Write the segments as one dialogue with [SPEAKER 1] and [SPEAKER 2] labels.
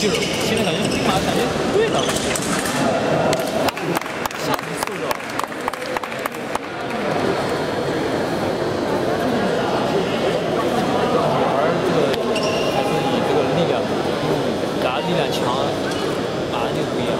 [SPEAKER 1] 就是现在感觉立马感觉对了，下体塑造。女孩儿这个还是以这个力量，嗯，咱力量强，马的就不一样。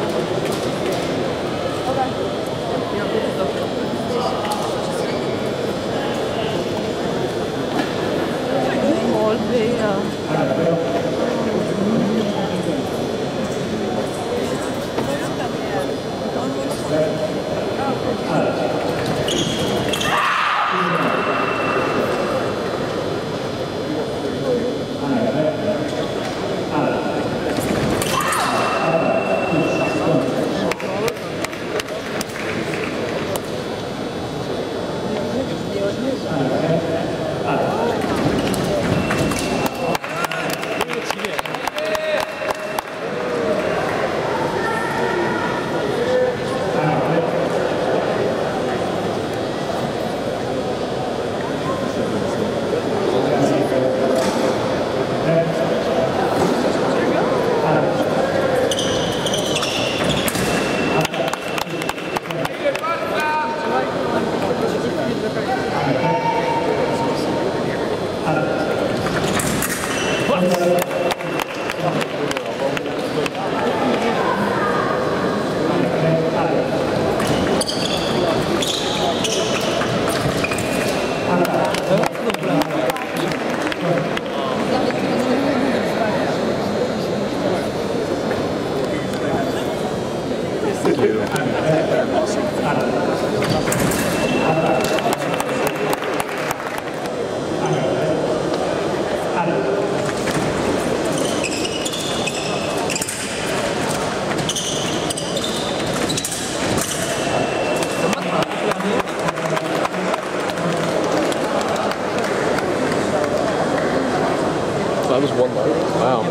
[SPEAKER 2] I was one light. Wow.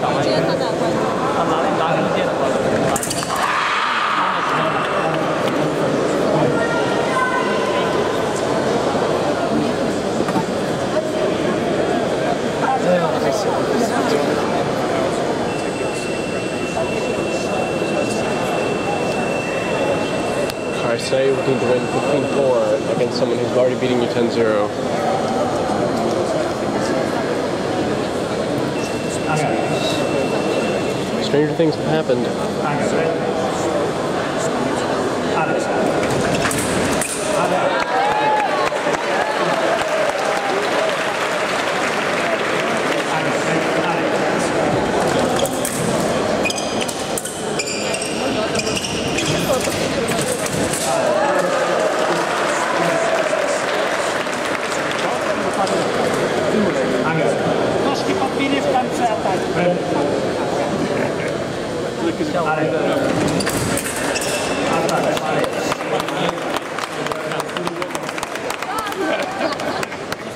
[SPEAKER 2] You need to win 15-4 against someone who's already beating you 10-0. Stranger things have happened.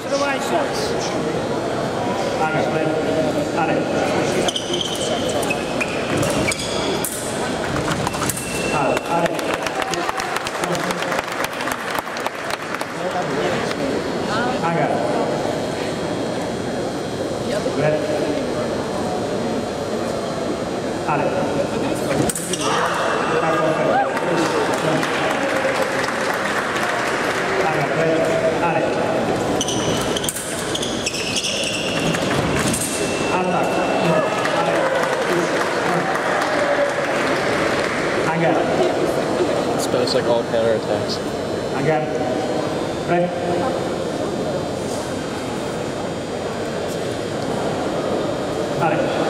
[SPEAKER 1] Trzymaj się.
[SPEAKER 2] It's like all counterattacks. Again. Right. Vale.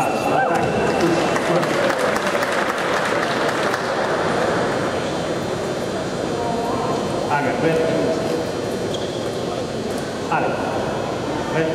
[SPEAKER 2] Vale, ataque. Haga, ven. Ale. Ven.